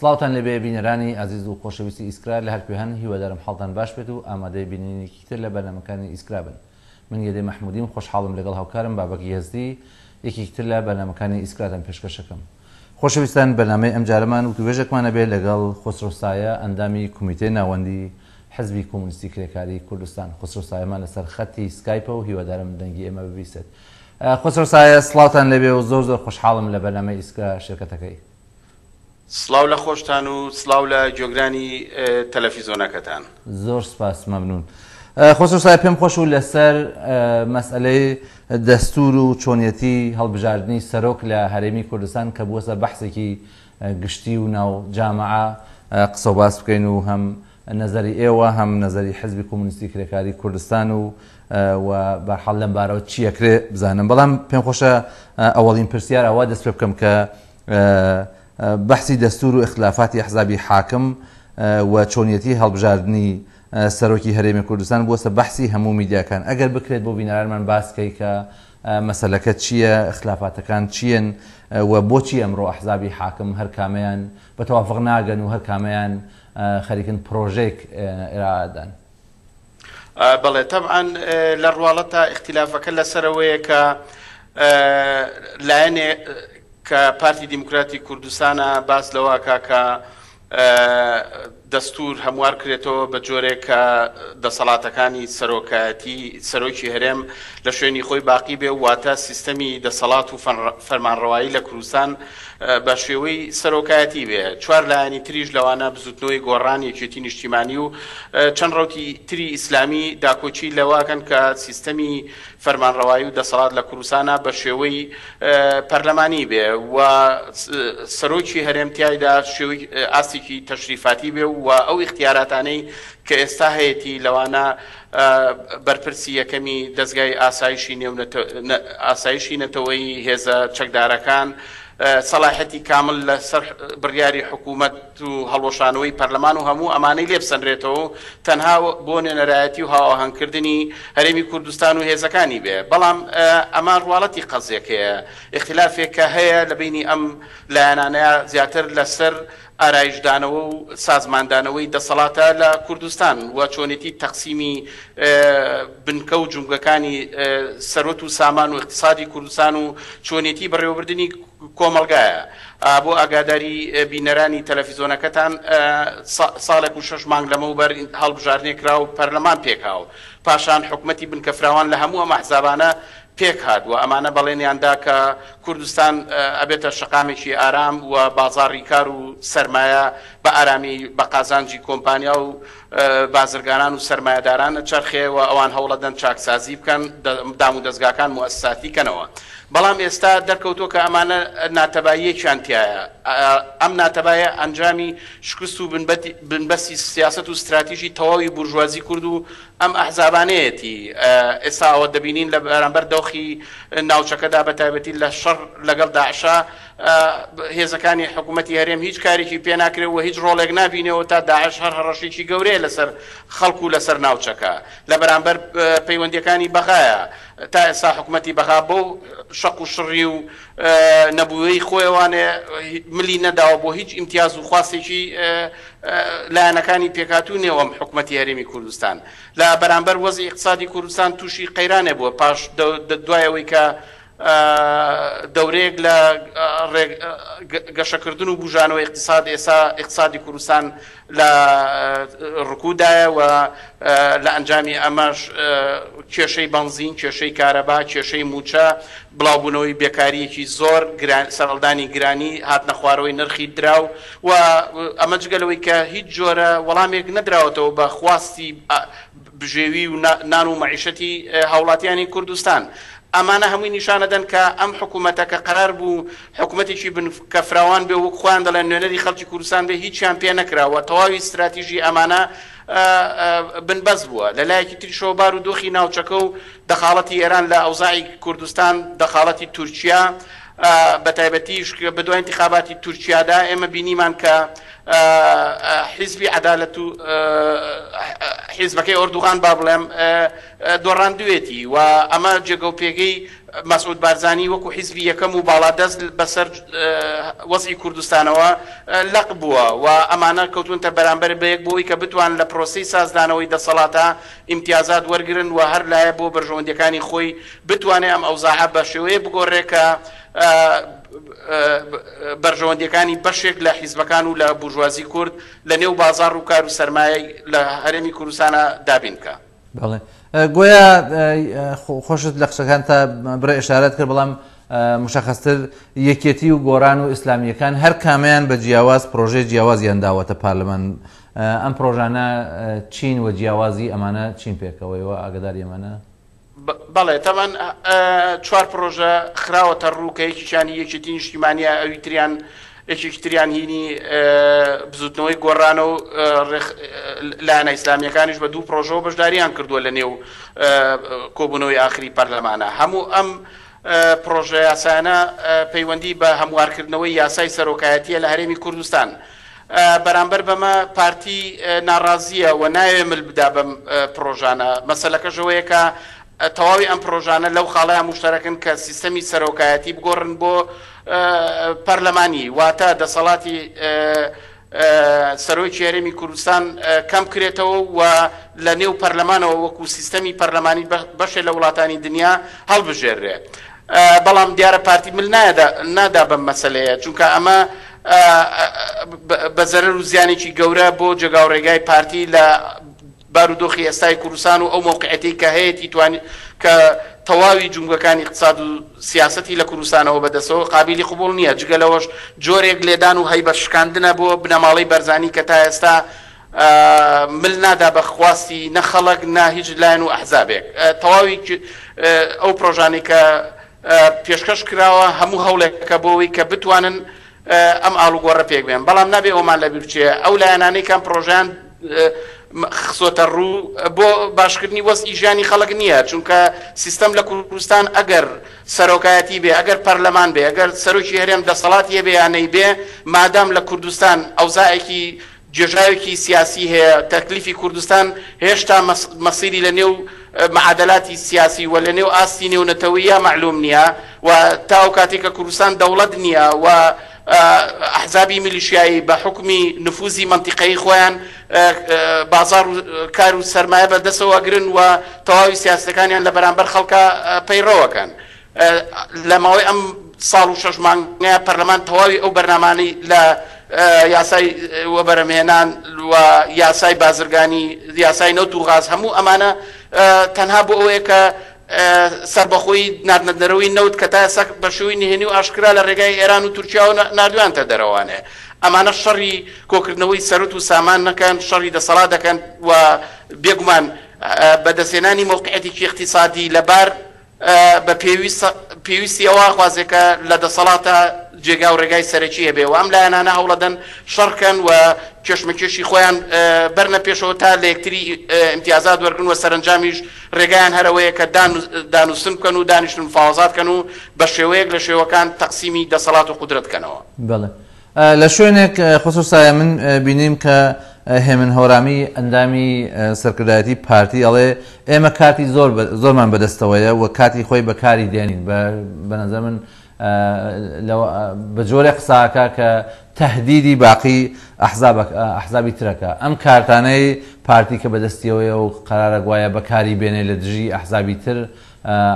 سلااوان لەبێ بینەرانی ئازیز و خۆشەویستی ئیسکرا لە هەرکوێ هەن هیوادارم حڵدان باش بێت و ئامادەی بینینێکی تر لە بەرنمەکانی ئیسکرابن من یدەی مححمودیم خۆشحاڵم لەگەڵ هاوکارم بابک هێزدی یەکیتر لە بەنامەکانی ئیسکراتان پێشکەشەکەم خۆشەویستان بەنامەی ئەم جارەمان و توێژێکمانە بێ لەگەڵ خسرۆسایە ئەندامی کمیتێ ناوەندی حزبی کۆمونیستی کرێکاری کوردستان خسرۆسایەمان لەسەر خەتی سکایپە و هیوادارم دەنگی ئێمە ببیست خسرۆسایە سلااوان لەبێ و زۆر زۆر خوشحاڵم لە بەنامە ئیسکا شرکەتەکەی سلااو لە خۆشتان و سلااو لە جۆگرانی تەلەفیزۆنەکەتان زۆر سپاس مەمنون. خۆسەسای پێم خۆش و لەسەر مەسئلەی دەستور و چۆنیەتی هەڵبژاردننی سەرۆک لە هەرێمی کوردستان کە بووەسە بەحسێکی گشتی و ناو جامعە قسە باس بکەین و هەم نظری ئێوە هەم نظری حزبی کمونیستی کرێکاری کوردستان و و بەرحەڵ لەم بارەوە چیەکرێ بزانم بەڵام پێم خۆشە ئەوەڵین پرسیار ئەوە دەست پێ بکەم کە بەحسی دەستور و اختلافاتی حزابی حاکم و چۆنیەتی هەڵبژاردننی سەرۆکی هەرێمی کوردستان بۆسە بەحسی هەموو میدیاکان ئەگەر بکرێت بۆ بینارمان باسکەی کە مەسلەکە چییە اختلافاتەکان چیەن و بۆچی ئەمڕۆ ئەحزابی حاکم هەر کامیان بە تەوافق ناگەن و هەر کامیان خەریکن پرۆژێک ئێرادان. بەڵێ تەبعاان لە ڕواڵەتە اختلافەکە لەسەرەوەیە کە لایەنێ کە پارتی دیموکراتی کوردستانە باس لەوە کاکە دەستور هەموار کرێتەوە بە جۆرێک کە دەسەڵاتەکانی سەرۆکایەتی سەرۆکی هەرێم لە شوێنی خۆی باقی بێ واتە سیستەمی دەسەڵات و فەرمانڕەوایی لە کوردستان بە شێوەی سەرۆکایەتی بێ چوار لایانی تریش لەوانە بزوتنەوەی گۆڕانی یەکێتی نیشتیمانی و چەند ڕوتی تری ئیسلامی داکۆچی لەواکەن کە سیستەمی فەرمانڕەوایی و دەسەڵات لە کوردستانە بە شێوەی پەرلەمانی بێ و سەرۆکی هەرێمتیایدا شێوی ئاستێکی تەشریفاتی بێ و ئەو اختیاراتانەی کە ئێستا هەیەی لەوانە بەرپرسی یەکەمی دەستگای ئاسایشی ئاسایشی نەتەوەی هێزە چەکدارەکان سەلاحەتی کامل لە سەر بڕیاری حکوومەت و هەڵۆشانەوەی پەرلەمان و هەموو ئەمانەی لێبسەندرێتەوە تەنها بۆ نێنەرایەتی و هاوهەنگکردنی هەرێمی کوردستان و هێزەکانی بێ بەڵام ئەمان ڕواڵەتی قەزیەکەیە اختلافێک کە هەیە لە بینی ئەم لایەنانەیە زیاتر لەسەر ئارایشدانەوە و سازماندانەوەی دەسەڵاتە لە کوردستان و چۆنێتی تەقسیمی بنکە و جونگەکانی سەرۆت و سامان و اقتصادی کوردستان و چۆنێتی بەڕێوەبردننی کۆمەلگایە بۆ ئاگاداری بینەرانی تەلەفیزۆنەکەتان ساڵێک و شش مانگ لەمەوبەر هەڵبژارنێکرا و پەرلەمان پێکاو پاشان حکومەتی بنکەفراوان لە هەموو ئەمە حزابانە پێک هاتووە ئەمانە بەڵێنیاندا کە کوردستان ئەبێتە شقامێکی ئارام و بازاری کار و سرمایە بە ئارامی بە قازانجی کۆمپانیا و بازرگانان و سرمایهداران چرخێەوە ئەوان هەوڵەدەن چاکسازی بکەن دام و دەستگاکان موەسساتیکەنەوە. بەڵام ئێستا دەرکەوتۆ کە ئەمانە ناتەباییەکیانتیایە ئەم ناتەبایە ئەنجامی شکست و بنبەسی سیاست و استراتیژی تەواوی بورژوازی کرد و ئەم ئەحزابانەتی ئێستا ئەوە دەبینین لە بەرامبەر دۆخی ناوچەکەدا بەتایبەتی لە شەڕ لەگەڵ داعشا هێزەکانی حکوومەتتی هەرێم هیچ کارێکی پێناکرێت و هیچ ڕۆڵێک نبینەوە تا داعش هەر هەڕەشێکی گەورەیە لەسەر خەڵکو لەسەر ناوچەکە لە بەرامبەر پەیوەندەکانی بەغایە تا ئێستا حکوومەتتی بەغا بۆ شەق و شڕی و نەبووەی خۆیوانێ ملی نەداوە بۆ هیچ ئیمتیاز و خواستێکی لایەنەکانی پێکاتوو نێوەم حکوومەتتی هەرێمی کوردستان لە بەرامبەر وەزی اقتصادی کوردستان تووشی قەیرانێ بووە پاش دوایەوەی کە دەورێک لە گەشەکردن و بژانەوە اقتصاد ئێسا اقتصادی کوردستان لە ڕکودایە و لە ئەنجامی ئەمەش کێشەی بنزین کێشەی کارەبا کێشەی موچە بڵاوبوونەوەی بێکاریەکی زۆر سەرڵدانی گرانی هات نەخواارەوەی نرخی دراو و ئەمە جگەلەوەی کە هیچ جۆرە وەڵامێک نەدراوەتەوە بە خواستی بژێوی و نان و معیشەتی هاوڵاتیانی کوردستان ئەمانە هەمووی نیشانە دەن کە ئەم حکوومەتەکە قرار بوو حکوومەتێکی کەفراوان بێ و خوان دەڵێن نوێنەری خەڵکی کوردستان بێ هیچیان پێ نەکراوە تەواوی استراتیژی ئەمانە بنبەز بووە لەلایەکی تریشۆبار و دۆخی ناوچەکە و دەخاڵەتی ئێران لە ئەوزای کوردستان دەخاڵەتی تورکیا بە تایبەتیش بە دوای انتخاباتی تورکیادا ئێمە بینیمان کە حیزبی عدالەت و حیزبەکەی ئۆردوغان با بڵێم دۆڕاندوێتی و ئەمە جێگەڵ پێگەی مەسعود بارزانانی وەکو حیزبی یەکەم و باڵا دەست بەسەر وەزی کوردستانەوە لەق بووە و ئەمانە کەوتونتە بەرامبەر بەیەک بۆی کە بتوان لە پرۆسی سازدانەوەی دەسەڵاتە ئیمتیازات وەرگن و هەر لایە بۆ بەرژەوەندەکانی خۆی بتوانێ ئەم ئەوزاها بە شێوەیە بگۆڕێکە بەرژەوەندیەکانی بەشێک لە حیزبەکان و لە بورژوازی کورد لە نێو بازار و کار و سرمایە لە هەرمی کوردستانە دابینکە بڵێ گویا خۆشت لە قسەکان تا برە ئشارەت کرد بەڵام مشخصتر یەکێتی و گۆران و ئیسلامیەکان هەر کامیان بە جیاواز پرۆژێ جیاوازیان داوەتە پارلمان ئەم پرۆژانە چین و جیاوازی ئەمانە چین پێکەوەیەوە ئاگدار ئەمانە بەڵێ تەمان چوار پرۆژە خراوەتە ڕووکە یەکیشانی یەکێتی نیشتیمانیا ئەویتریان یەکێکتریان هینی بزودنەوەی گۆڕانە و لاەنە ئیسلامیەکانیش بە دوو پرۆژەوە بەشداریان کردووە لە نێو کۆبوونەوەی آخری پەرلەمانە هەموو ئەم پرۆژە یاسانە پەیوەندی بە هەموارکردنەوەی یاسای سەرۆکایەتیە لە هەرێمی کوردستان. بەرامبەر بەمە پارتی ناڕازیە و نایە مل بدا بەم پرۆژانە مەسلەکە ژەوەیەکە تەواوی ئەم پرۆژانە لەو خاڵەیە مشتەرەکن کە سیستەمی سەرۆکایەتی بگۆڕن بۆ پەرلەمانی واتە دەسەڵاتی سەرۆکی هەرێمی کوردستان کەم کرێتەوە و لە نێو پەرلەمانەوە وەکو سیستەمی پەرلەمانی بەشێ لە وڵاتانی دنیا هەڵبژێرێ. بەڵام دیارە پارتی مل نادا بەم مەسلەیە چونکە ئەمە بەزەر و زیانێکی گەورە بۆ جگاوڕێگای پارتی لە بارودۆخی ئێستای کوردستان و ئەو مووقعەتی کە هەیەی توان کە تەواوی جونگەکانی اقتصاد و سیاستی لە کوردستانەوە بەدەسەوە قابلی قوبول نییە جگەلەوەش جۆرێک لێدان و هەیبەت شکاندنە بۆ بنەماڵی بەرزانی کە تا ئێستا مل نادا بە خواستی نەخەڵک ناهیج لایەن و ئەحزابێک تەواوی ئەو پرۆژانی کە پێشکەش کراوە هەموو هەوڵێکەکە بۆەوەی کە بتوانن ئەم ئالوگۆڕە پێک بێن بەڵام نابێ ئەومان لە بیرچێ ئەو لایەنانەی کام پرۆژیان خسۆتە ڕوو بۆ باشکردنی وەست ئیژانی خەڵک نییە چونکە سیستم لە کوردستان ئەگەر سەرۆکایەتی بێ ئەگەر پەرلەمان بێ ئەگەر سەرۆکی هەرێم دەسەڵاتیە بێ یانەی بێ مادام لە کوردستان ئەوزایەکی جێژاوێکی سیاسی هەیە تەکلیفی کوردستان هێشتا مەسیری لە نێو معادلاتی سیاسی و لە نێو ئاستی نێونەتەوەی یا معلوم نییە و تاو کاتێککە کوردستان دەوڵەت نییە و احزابی میلیشیایی بە حکمی نفوزی منطقەی خۆیان بازار و کار و سرمایە بەردەسەوەگرن و تەواوی سیاستەکانیان لە بەرامبەر خەڵکە پەیڕەوەکەن لە ماوەی ئەم ساڵ و شەش مانگە پەرلەمان تەواوی ئەو بەرنامانی لە یاسای وەبەرەمێنان و یاسای بازرگانی یاسای نەوت و غاز هەموو ئەمانە تەنها بۆ ئەوەیە کە سربەخۆی نردنەرەوەی نەوت کە تا سەک بەشوی نهێنی و ئاشکرا لە ڕێگای ئێران و تورکیا و نردوانتە دەرەوانێ ئەمانە شەڕی کۆکردنەوەی سەرت و سامان نەکەن شەڕی دەسەڵا دەکەن و بێگومان بەدەسێنانی موقعەتێکی اقتصادی لەبار بە پێویستی ئەوە خوازێکە لە دەسەڵاتە جێگا و ڕێگای سەرەکی هەبێ و ئەم لایەنانە هەوڵەدەن شەڕکەن و کێشمەکێشی خۆیان بەرنە پێشەوە تا لە یەکتری امتیازات وەرگن و سەرنجامیش ڕێگایان هەرەوەیە کە دانووسن بکەن و دانیشتن فاوازاتکەن و بە شێوەیەک لە شێوەکان تەقسیمی دەسەڵات و قدرتکەنەوە بڵێ لە شوێنێک خصوصایە من بینیم کە هێمن هەورامی ئەندامی سەرکردایەتی پارتی ئەڵێ ئێمە کاتی زۆرمان بەدەستەوەیە و کاتی خۆی بەکاری دێنین بە نظر من بە جۆرە قساکە کە تهدیدی باقی ئەحزابی ترەکە ئەم کارتانەی پارتی کە بەدەستیەوەی و قرارە گوایە بەکاری بێنێ لە دژی ئەحزابی تر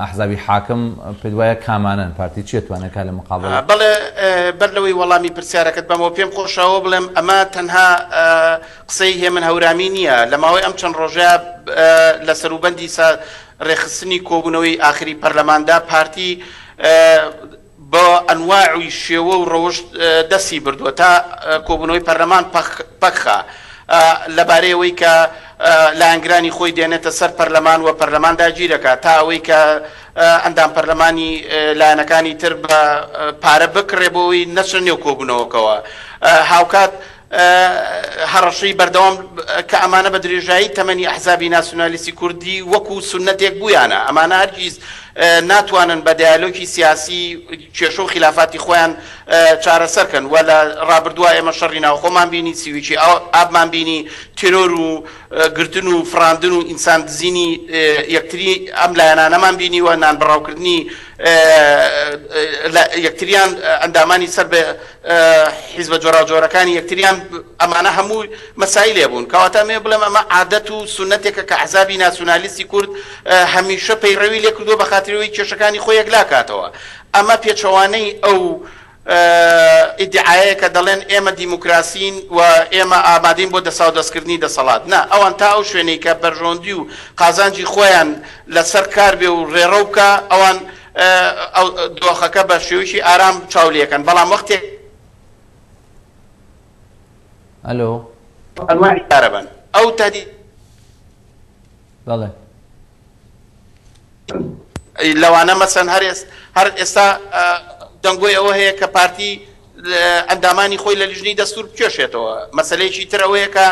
ئەحزابی حاکم پێدوایە کامانن پارتی چێتوانە کار لە مقابل بڵێ بەرلەوەی وەڵامی پرسیارەکەت بەمەوە پێم خۆشەوە بڵێم ئەمە تەنها قسەی هێمن هەورامی نییە لە ماوەی ئەم چەند ڕۆژە لە سەروبەندی ڕێخستنی کۆبوونەوەی ئاخری پەرلەماندا پارتی بە ئەنواعوی شێوە و ڕەوەش دەستی بردووە تا کۆبنەوەی پەرلەمان پەخە لەبارەیەوەی کە لاینگرانی خۆی دێنێتە سەر پەرلەمان و پەرلەمان داگیرەکە تا ئەوەی کە ئەندام پەرلەمانی لایەنەکانی تر بە پارە بکڕێبەوەی نەچە نێو کۆبنەوەکەوە هاوکات هەڕەشەی بەردەوام کە ئەمانە بە درێژایی تەمەنی ئەحزابی ناسیۆنالیسی کوردی وەکو سنتێک بوویانە ئەمانە هەرگیز ناتوانن بە دیالۆکی سیاسی کێشە و خلافاتی خۆیان چارەسەرکەن وە لە ڕابردووە ئێمە شەڕی ناوخۆمان بینی سیویکی ئابمان بینی تێرۆر و گرتن و فراندن و ئینسان دزینی یەکتری ئەم لایەنانەمان بینی وە نان بڕاوکردنی یەکتریان ئەندامانی سەر بە حیزبە جۆرا جۆرەکانی یەکتریان ئەمانە هەموو مەسای لێ بوون کەواتە مێ بڵێم ئەمە عادەت و سنتێکە کە عذابی ناسیۆنالیستی کورد هەمیشە پەیڕەوی لێ کردو بەخات کاتریەوەی کێشەکانی خۆی یەکلاکاتەوە ئەمە پێچەوانەی ئەو ئیدعاەیە کە دەڵێن ئێمە دیموکراسین و ئێمە ئامادەین بۆ دەساو دەستکردنی دەسەڵات نه ئەوان تا ئەو شوێنەی کە بەرژۆندی و قازانجی خۆیان لەسەر کار بێ و ڕێڕە بکە ئەوان دۆخەکە بە شێوشی ئارام چاولیەکەن بەڵام وەختێک ئەلۆ ئەلوانیبن ئەو تادی بەڵێ لەوانە مەسەن هەر هەر ئێستا دەنگۆی ئەوە هەیە کە پارتی ئەندامانی خۆی لە لیژنی دەستور بکێشێتەوە مەسلەیەکی ترەوەیەکە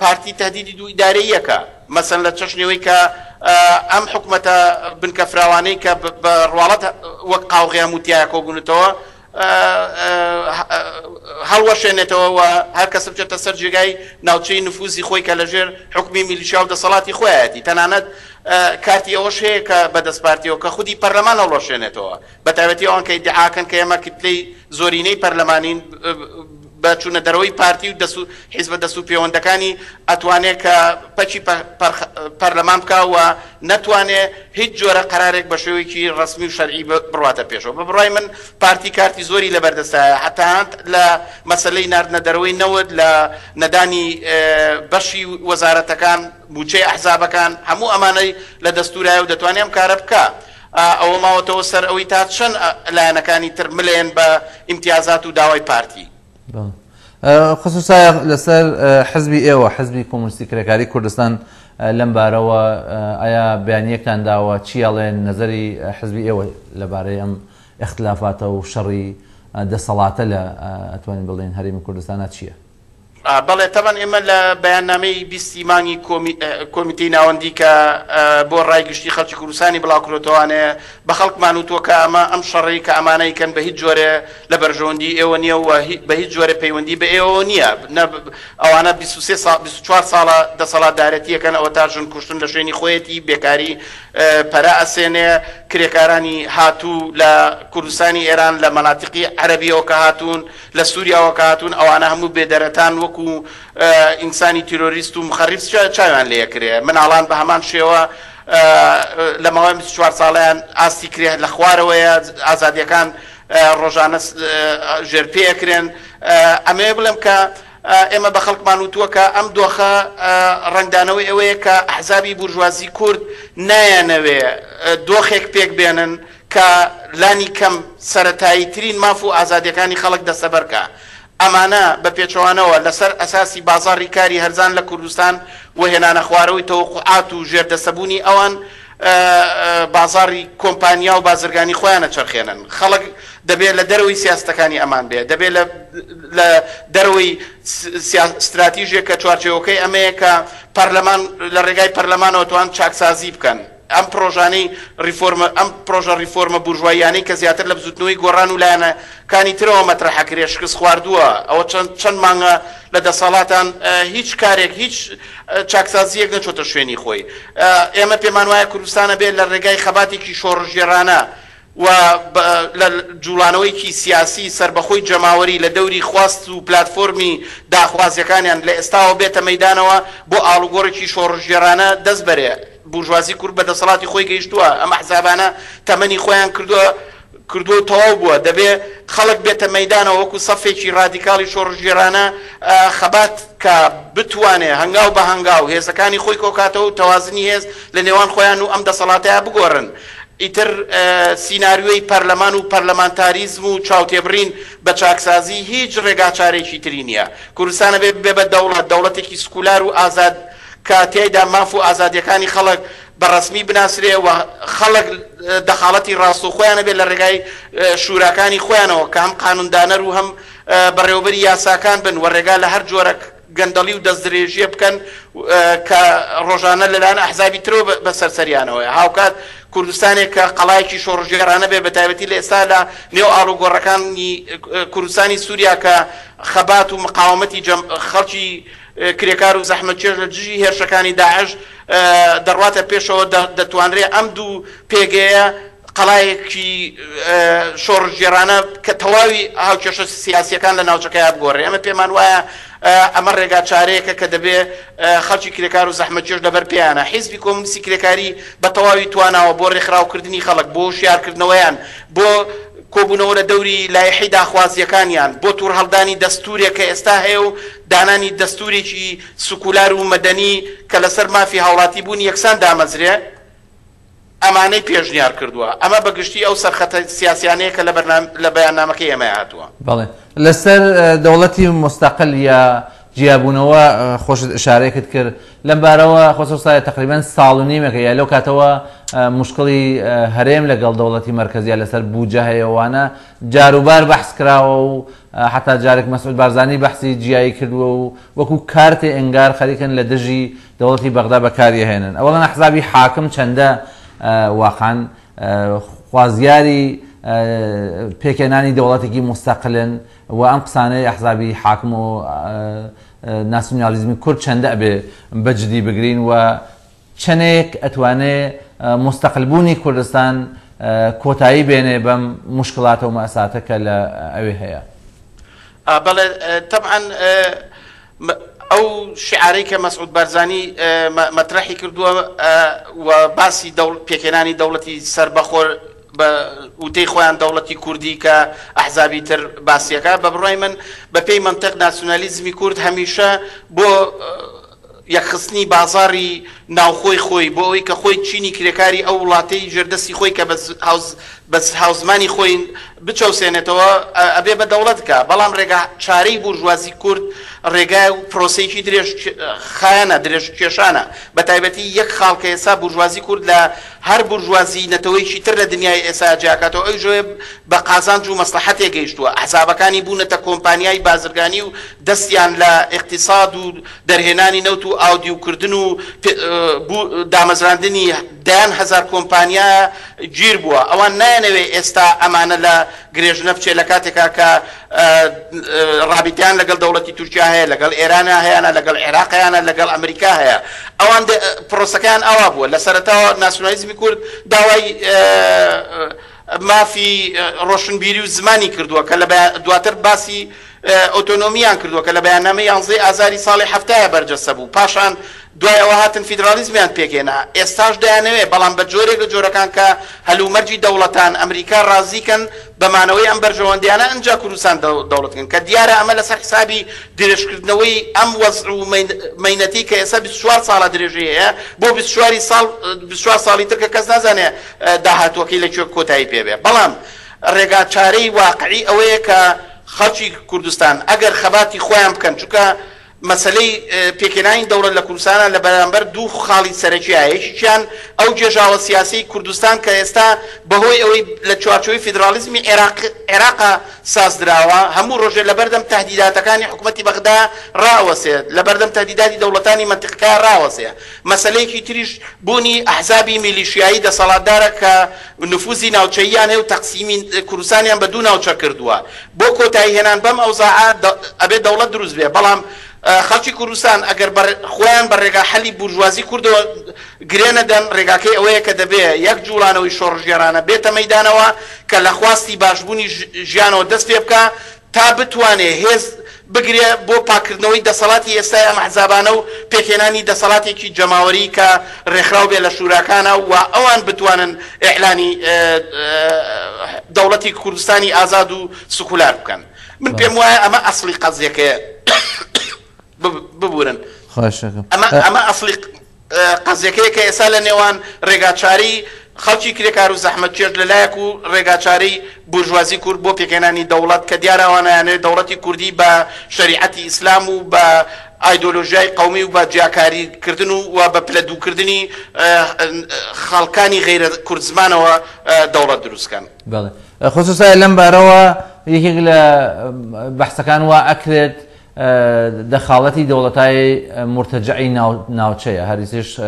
پارتی تهدیدی دو ئیدارەیەکە مەسن لە چشنەوەی کە ئەم حکومەتە بنکە فراوانەی کە بە ڕواڵەت وەک قاوغیان وتیایە کۆبوونەوە هەڵوەشێنێتەوە و هەر کەس بچێتە سەر جێگای ناوچەی نفوزی خۆی کە لەژێر حکمی میلیشیا و دەسەڵاتی خۆیەتی تەنانەت کاتی ئەوەش هەیە کە بەدەستپارتیەوە کە خودی پەرلەمان هەڵوەشێنێتەوە بەتابەتی ئەوان کە دیعاکەن کە ئێمە کتلەی زۆرینەی پەرلەمانین بە چوونە دەرەوەی پارتی و حیز بە دەست و پەیوەندەکانی ئەتوانێت کە پەچی پەرلەمان بکەوە نەتوانێت هیچ جۆرە قرارێک بە شێوەیەکی ڕسمی و شەرعی بڕاتە پێشەوە بە بڕای من پارتی کارتی زۆری لە بەردەستایە هەتاند لە مەسلەی نردنەدەرەوەی نەوەت لە نەدانی بەشی وەزارەتەکان بچەی ئەحزابەکان هەموو ئەمانەی لە دەستورای و دەتوانێت کارە بکە. ئەوە ماوەتەوە سەر ئەوەی تا چەند لایەنەکانی تر ملێن بە ئیمتیازات و داوای پارتی. خصوصایە لەسەر حزبی ئێوە حزبی کۆمونستی کرێکاری کوردستان لەم بارەوە ئایا بیانیەکان داوە چیاڵێن نظری حزبی ئێوە لەبارەی ئەم اختلافاتە و شەڕی دەسەڵاتە لە ئەتوانین بڵێن هەرمی کوردستانە چییە؟ بەڵێ تەمان ئێمە لە بەیاننامەی بیستیمانی کۆمیتی ناوەندی کە بۆ ڕایگشتی خەڵکی کوردستانی بڵاوکرۆتوانێ بە خەڵکمان و تۆکە ئەمە ئەم شەڕی کە ئەمانەی کەن بە هیچ جۆرە لە بەرژەوەندی ئێوە نییە و بە هیچ جۆرە پەیوەندی بە ئێوە نییە ئەوانە 24 ساڵە دەسەڵات دارەتیەکەن ئەوە تا ژن کوشتن لە شوێنی خۆیەتی بێکاری پەرە ئەسێنێ کرێکارانی هاتوو لە کوردستانی ئێران لە مەلاتیقی عەربیەوە کە هاتوون لە سووریاوە کە هاتوون ئەوانە هەموو بێدەرەتان وەکو ئینسانی تیرۆریست و مخەریف چاوان لەیەکرێ مناڵان بە هەمان شێوە لە ماوەی چوار ساڵیان ئاستی کرێ لە خوارەوەیە ئازادیەکان ڕۆژانە ژێرپێکرێن ئەمێ بڵێم کە ئێمە بە خەڵکمان وتووەکە ئەم دۆخە ڕنگدانەوەی ئەوەیە کە ئەحزابی بورژوازی کورد نایەنەوێ دۆخێک پێک بێنن کە لانی کەم سەتایی ترین ماف و ئازادیەکانی خەڵک دەسەبەرکە. ئەمانە بە پێچوانەوە لەسەر ئەساسی بازاڕی کاری هەرزان لە کوردستان وهێنانە خوارەوەی تەوقعات و ژێردەسەبوونی ئەوان بازاری کۆمپانیا و بازرگانی خۆیانە چرخێنن خەڵک دەبێت لە دەروی سیاستەکانی ئەمان بێ دەبێت لە دەروی استراتیژیە کە چوارچەوەکەی ئەمەیە کە پەرلەمان لە ڕێگای پەرلەمانەوەتوان چاکسازی بکەن ئەم پرۆژانەی ریفۆمە ئەم پرۆژە ریفۆمە بورژواییانەی کە زیاتر لە بزودنەوەی گۆڕان و لایەنەکانی ترەوە مەترەحەکرێ شکست خواردووە ئەوە چەند مانگە لە دەسەڵاتان هیچ کارێک هیچ چاکسازیەک نەچۆتە شوێنی خۆی ئێمە پێمان وایە کوردستانە بێت لە ڕێگای خەباتێکی شۆڕژێرانە و لە جوڵانەوەیکی سیاسی سربەخۆی جەماوەری لە دەوری خواست و پلتفۆمی داخوازیەکانیان لە ئێستاوە بێتە مەدانەوە بۆ ئالوگۆڕێکی شۆڕژێرانە دەست بەرێ بورژوازی کورد بە دەسەڵاتی خۆی گەیشتووە ئەمە حزابانە تەمەنی خۆیان کردووە کردو تەواو بووە دەبێ خەڵک بێتە مەدانەوە وەکو سەفێکی رادیکالی شۆڕژێرانە خەبات کە بتوانێ هەنگاو بە هەنگاو هێزەکانی خۆی کۆکاتەوە و تەوازنی هێز لە نێوان خۆیان و ئەم دەسەڵاتەیە بگۆڕن. ئیتر سینناریۆی پەرلەمان و پەرلەمانتاریزم و چاوتێبرین بە چاکسازی هیچ ڕێگاچارێکی تری نییە کوردستانە بێ بێ بە دەوڵەت دەوڵەتێکی سکولار و ئازاد کە تێیدا ماف و ئازادیەکانی خەڵک بەڕسمی بناسرێ و خەڵک دەخالەتی ڕاست و خۆیانە بێت لە ڕێگای شوراکانی خۆیانەوە کە هەم قانوندانەر و هەم بەڕێوبەری یاساکان بن و ڕێگا لە هەر جۆرە گەندەڵی و دەستدرێژیە بکەن کە ڕۆژانە لەلاەن ئەحزابی ترۆ بە سەرسەریانەوەی هاوکات کوردستانێک کە قەڵایکی شۆڕژێرانە بێ بە تایبەتی لە ئێستادا نێو ئاڵوگۆڕەکانی کوردستانی سووریا کە خەبات و مقاومەتی خەڵکی کرێکار و زەحمە چێژ لە دژی هێرشەکانی داعش دەڕاتە پێشەوە دەتوانرێ ئەم دوو پێگەیە قەلایەکی شۆڕژێرانە کە تەواوی هاوکێشە سیاسیەکان لە ناوچەکەیات گۆڕێ ئەمە پێمان وایە ئەمە ڕێگا چارەیەکە کە دەبێ خەڵکی کرێکار و زەحمەچێش دەبەر پێیانە حیزبی کۆمسی کرێکاری بە تەواوی تواناوە بۆ ڕێکخراوکردنی خەڵک بۆ شیارکردنەوەیان بۆ کۆبوونەوە لە دەوری لایحی داخوازیەکانیان بۆ توور هەڵدانی دەستورێک کە ئێستا هەیە و دانانی دەستورێکی سکولار و مەدەنی کە لەسەر مافی هاوڵاتی بوون یەکسان دامەزرێ ئەمانەی پێشنیار کردووە ئەمە بەگشتی ئەو سەرخەتە سیاسیانەیە کە لە بەیاننامەکەی ئێمە هاتووە بەڵێ لەسەر دەوڵەتی مستەقل یا جیاببوونەوە خۆش شارێکت کرد لەم بارەوە خۆسەسای تقریبان ساڵ و نیمەکە یا لەو کاتەوە مشکلی هەرێم لەگەڵ دەوڵەتی مرکزیە لەسەر بووجە هەیەوانە جاروبار بەحس کراوە و حتا جارێک مەسود بارزانانی بەحسی جیایی کردووە و وەکو کارتێ ئەنگار خەریکن لە دژی دەوڵەتی بەغدا بەکارهێنن ئەوڵەن حزابی حاکم چەندە واخان خوازیاری پێکێنانی دەوڵاتێکی مستەقلن و ئەم قسانەی ئەحزابی حاکم و ناسنیالیزمی کورد چەندە ئەبێ بەجدی بگرین و چنێک ئەتوانێ مستەقلبوونی کوردستان کۆتایی بێنێ بەم مشکلاتە و مەساتە کە لە ئەوێ هەیە بەڵێ طبعاً ئەو شعارەی کە مەسعود بارزانانی مەترحی کردووە و باسی پێکێنانی دەوڵەتی سربەخۆر وتەی خۆیان دەوڵەتی کوردی کە ئەحزابی تر باسیەکە بە بڕای من بە پێی منتەق ناسیۆنالیزمی کورد هەمیشە بۆ یەخستنی بازاری ناوخۆی خۆی بۆ ئەوی کە خۆی چینی کرێکاری ئەو وڵاتەی ژردەسی خۆی کە بە بەس هاوزمانی خۆین بچەوسێنێتەوە ئەبێ بە دەوڵەت بکە بەڵام ڕێگا چارەی بورژوازی کورد ڕێگای و پرۆسێکی درێژ خایانە درێژ کێشانە بە تایبەتی یەک خاڵکە ئێسا بورژوازی کورد لە هەر بورژوازی نەتەوەیکی تر لە دنیای ئێسا جیاکاتەوە ئەو ژێ بە قازانج و مەسلحەتێ گەیشتووە حسابەکانی بوونەتە کۆمپانیای بازرگانی و دەستیان لە اقتصاد و دەرهێنانی نەوت و ئاودیوکردن و دامەزراندنی دایان هزار کۆمپانیا گیر بووە ئەوان نای نایەنەوێ ئێستا ئەمانە لە گرێژنە بچێ لە کاتێکا کە ڕابیان لەگەڵ دەوڵەتی تورکیا هەیە لەگەڵ ئێرانە هەیەە لەگەڵ عێراقیانە لەگەڵ ئەمریکا هەیە ئەوان پرۆسەکان ئەوا بووە لە سەرەتاوە ناسیۆنالیزمی کورد داوای مافی ڕۆشنبیری و زمانی کردووە کە لە دواتر باسی ئۆتۆنۆمیان کردووە کە لە بەیانامەی یانزەی ئازاری ساڵی هەفتەیە بەرجەسە بوو پاشان دوایەوە هاتن فیدرالیزمیان پێکێنا ئێستاش دایانەوێ بەڵام بە جۆرێک لە جۆرەکان کە هەلومەرجی دەوڵەتان ئەمریکا ڕازیکەن بەمانەوەی ئەم بەرژەوەندیانە ئەجا کوردستان دەوڵەتکن کە دیارە ئەمە لەسەر حسابی درێژکردنەوەی ئەم وەزر و مینەتی کە ئێستا 24 ساڵە درێژی هەیە بۆ 24 ساڵ 24 ساڵی تر کە کەس نازانێ داهاتوەکەی لەکوێ کۆتایی پێبێ بەڵام ڕێگاچارەی واقعی ئەوەیە کە خەڵکی کوردستان ئەگەر خەباتی خۆیان بکەن چکە مەسلەی پێکێنانی دەوڵەت لە کوردستانە لە بەرامبەر دوو خاڵی سەرکیایەشیان ئەو جێژاوە سیاسی کوردستان کە ئێستا بەهۆی ئەوەی لە چوارچۆی فیدراالیزمی عێراقا ساز درراوە هەموو ڕۆژێ لە بەردەم تهدیداتەکانی حکوومەتتی بەغدا ڕاوەسێت لە بەردەم تهدیداتی دەوڵەتانی منتقکە ڕاوەسێ مەسلەیەکی تریش بوونی ئەحزابی میلیشیایی دەسەڵاتدارە کە نفوزی ناوچەیان هێ و تەقسیمی کوردستانیان بە دوو ناوچە کردووە بۆ کۆتایی هێنان بەم ئەوزاع ئەبێت دەوڵەت دروست بێ بەڵام خەڵکی کوردستان ئەگەر خۆیان بە ڕێگا حەلی بورژوازی کوردەوە گرێنە دەن ڕێگاکەی ئەوەیە کە دەبێت یەک جوڵانەوەی شۆڕژێرانە بێتە مەدانەوە کە لە خواستی باشبوونی ژیانەوە دەست پێ بکە تا بتوانێ هێز بگرێ بۆ پاکردنەوەی دەسەڵاتی ئێستا ئەم حزابانە و پێکێنانی دەسەڵاتێکی جەماوەری کە ڕێکخراو بێ لە شوراکانە و ئەوان بتوانن ئەعلانی دەوڵەتی کوردستانی ئازاد و سکولار بکەن من پێم وایە ئەمە ئەسلی قەزیەکەیە. ببورن ئەمە ئەمە ئەفلیق قەزیەکەی کە ئێسا لە نێوان ڕێگاچاری خەڵکی کرێکار و زەحمە چێرد لەلایەک و ڕێگاچاری بورژوازی کورد بۆ پێکێنانی دەوڵەت کە دیاراوانیانێت دەوڵەتی کوردی بە شریعەتی ئیسلام و بە ئایدۆلۆژیای قومی و بە جیاکاریکردن و و بە پلە دووکردنی خەڵکانی غیرە کوردزمانەوە دەوڵەت دروستکەن خصوصای لەم بارەوە یەکێک لە بەحسەکان وا ئەکرێت. دەخاڵەتی دەوڵەتای مرتجعی ناوچەیە هەریزیش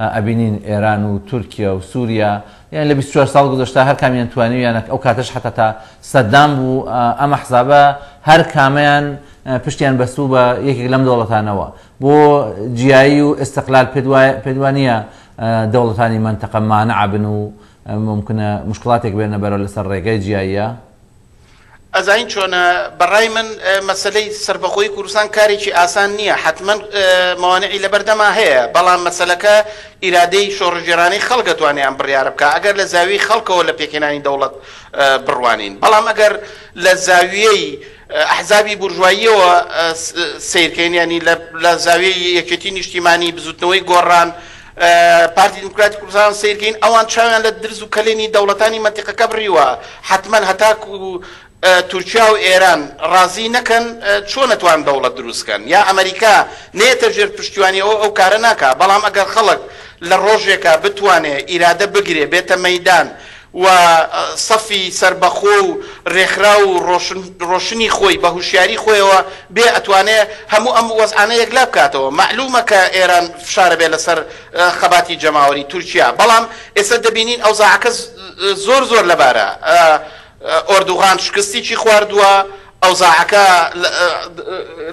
ئەبینین ئێران و تورکیا و سووریا یان لە 24 ساڵ گذشتا هەر کامیان توانیانە ئەو کاتەش حتەتا سەددام بوو ئەمە حزابە هەر کامیان پشتیان بەسوو بە یەکێک لەم دەوڵەتانەوە بۆ جیایی و ئستقلال پێدوانیە دەوڵەتانی منتەقەمانە عبن و ممکنە مشکلاتێک بێنە بەرەوە لەسەر ڕێگەی جیاییە ئەزین چۆنە بەڕای من مەسلەی سربەخۆی کوردستان کارێکی ئاسان نییە حتمما ماوانعی لەبەردەما هەیە بەڵام مەسلەکە ئیرادەی شۆڕژێرانی خەڵگەتوانیان بڕیارە بکە ئەگەر لە زاوی خەڵکەوە لە پێکێنانی دەوڵەت بڕوانین بەڵام ئەگەر لە زاویەی ئەحزابی بورژواییەوە سیرکەینیانی لە زاویی یەکێتی نیشتیمانی بزوتنەوەی گۆڕان پارتی دموکراتی کوردستان سیرکەین ئەوان چاویان لە درز و کلێنی دەوڵەتانی مەتیقەکە بڕیوە حتمما هەتاک و تورکیا و ئێران ڕازی نەکەن چۆن نتوان دەوڵەت دروستکەن یا ئەمریکا نێتە ژێر پشتیوانی ئەو ئەو کارە ناکە بەڵام ئەگەر خەڵک لە ڕۆژێکە بتوانێ ئیرادە بگرێ بێتە مەدان و سەفی سربەخۆ و ڕێکخرا و ڕۆشنی خۆی بە هوشیاری خۆیەوە بێ ئەتوانێ هەموو ئەم وەزانە یەکلا بکاتەوە معلومەکە ئێران فشارە بێ لەسەر خەباتی جەماوەری تورکیا بەڵام ئێستا دەبینین ئەو زاعکە زۆر زۆر لەبارە. ئۆردوغان شکستی چی خواردووە ئەوزاعەکە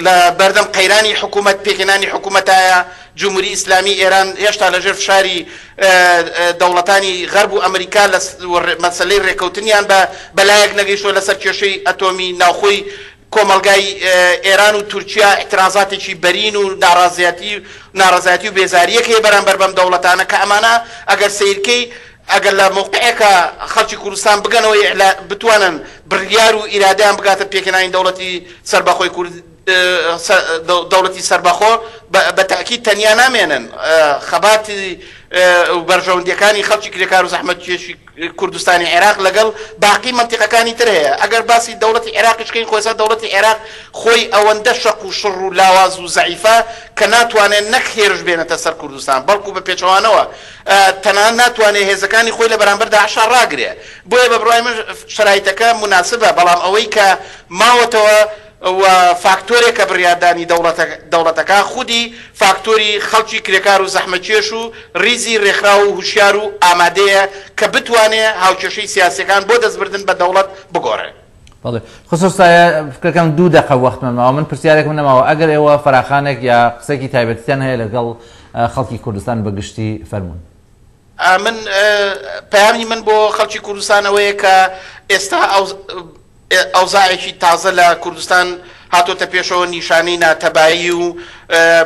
لە بەردەم قەیرانی حکوومەت پێکێنانی حکوومەتایە جمهوری ئیسلامی ئێران هێشتا لەژێر فشاری دەوڵەتانی غەرب و ئەمریکا لە مەسلەی ڕێکەوتنیان بە بەلایەک نەگەیشتوە لەسەر کێشەی ئەتۆمی ناوخۆی کۆمەلگای ئێران و تورکیا اعتراازاتێکی بەرین و ناڕازەتی ناڕازەتی و بێزاریەک هەیە بەرامبەر بەم دەوڵەتانە کە ئەمانە ئەگەر سیرکەی ئەگەر لە موقعەکە خەڵکی کوردستان بگەنەوەی بتوانن بڕیار و ئیرادیان بگاتە پێکەنانی دەوڵەتی سەر بەخۆی کورد دەوڵەتی سربەخۆ بە تاکی تەنیا نامێنن خەباتی بەرژەوندەکانی خەڵکی کرێکار و زەحمەت کێشی کوردستانی عێراق لەگەڵ باقی منتیقەکانی تر هەیە ئەگەر باسی دەوڵەتی عێراقشکەین خۆسا دەوڵەتی عێراق خۆی ئەوەندە شەق و شڕ و لاواز و زعیفا کە ناتوانێت نەک هێرش بێنێتە سەر کوردستان بەڵکو بە پێچەوانەوە تەنان ناتوانێت هێزەکانی خۆی لە بەرامبەردا عشا ڕاگرێ بۆیە بە بڕای من شرایتەکە مناسبە بەڵام ئەوەی کە ماوەتەوە فاکتۆرێکە بڕیادانی دەوڵەتەکە خودی فاکتۆری خەڵکی کرێکار و زەحمەکێش و ریزی ڕێکخرا و هوشیار و ئامادەیە کە بتوانێت هاوچەشەی سیاسەکان بۆ دەستبردن بە دەوڵەت بگۆڕێ. خصوصایە فکەکەم دوو دقە وەختمەوە من پرسیارێکم نەماوە ئەگەر ئێوە فراخانێک یا قسێکی تایبەتیان هەیە لەگەڵ خەڵکی کوردستان بەگشتی فەرمونون. من پامی من بۆ خەڵکی کوردستانەوەیە کە ئێستا ئەوزایەکی تازە لە کوردستان هاتۆتە پێشەوە نیشانەی ناتەبایی و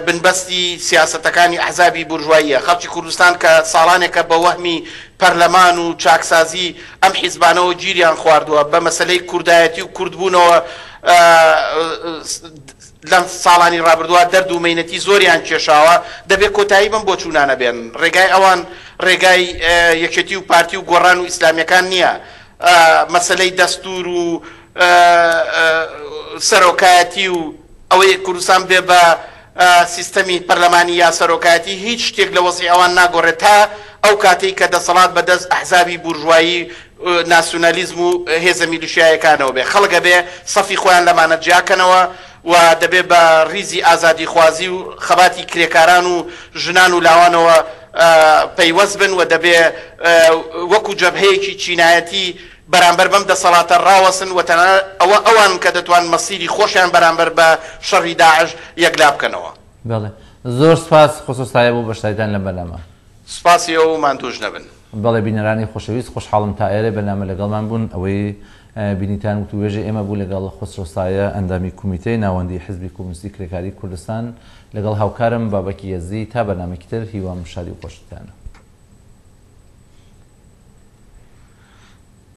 بنبستی سیاستەکانی عذابی بورژواییە خەڵکی کوردستان کە ساڵانێکە بە وەهمی پەرلەمان و چاکسازی ئەم حیزبانەوە گیریان خواردووە بە مەسلەی کوردایەتی و کوردبوونەوە لەم ساڵانی ڕابردووە دەرد و مینەتی زۆریان کێشاوە دەبێت کۆتایی بم بۆ چوونانە بێن ڕێگای ئەوان ڕێگای یەکێتی و پارتی و گۆڕان و ئیسلامیەکان نییە. مەسلەی دەستور و سەرۆکایەتی و ئەوەی کوردستان بێ بە سیستەمی پەرلەمانی یا سەرۆکایەتی هیچ شتێک لە وەسی ئەوان ناگۆڕێت تا ئەو کاتێک کە دەسەڵات بەدەست ئەحزابی بورژوایی ناسیۆنالیزم و هێزە میلیشایەکانەوە بێ خەڵگە بێ سەفی خۆیان لەمانە جیاکەنەوە و دەبێت بە ریزی ئازادی خوازی و خەباتی کرێکاران و ژنان و لاوانەوە پەیوەست بن و دەبێ وەکو جەبهەیەکی چینایەتی بەرامبەر بەم دەسەڵاتە ڕاوەسن وەتەنە ئەوە ئەوان کە دەتوان مەسیری خۆشیان بەرامبەر بە شەڕی داعش یەکلا بکەنەوە بڵێ زۆر سپاس خصوصایە بۆ بەشدان لە بەلەمە سپاسی ئەو مادوش نەبن بەڵێ بینەرانی خۆشەویست خوشحاڵم تا ئێرە بەنامە لەگەڵمان بوون ئەوەی بینیتان و توێژێ ئێمە بوو لەگەڵ خۆسرۆسایە ئەندامی کومیتەی ناوەندی حزبی کومسی کرێکاری کوردستان لەگەڵ هاوکارم بابەکی یەزی تا بەنامەکتتر هیوام شاری و پۆشتانە